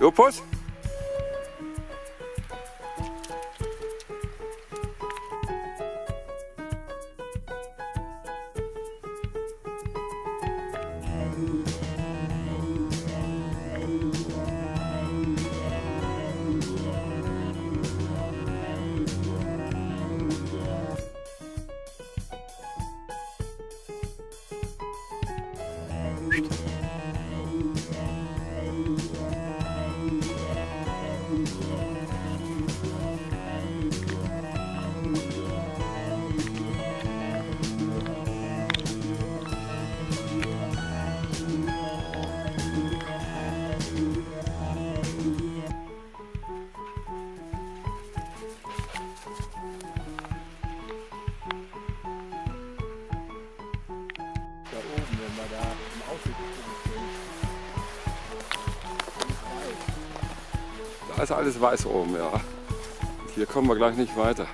Lupus? Da oben, wenn wir da im. Da ist alles weiß oben, ja. Hier kommen wir gleich nicht weiter.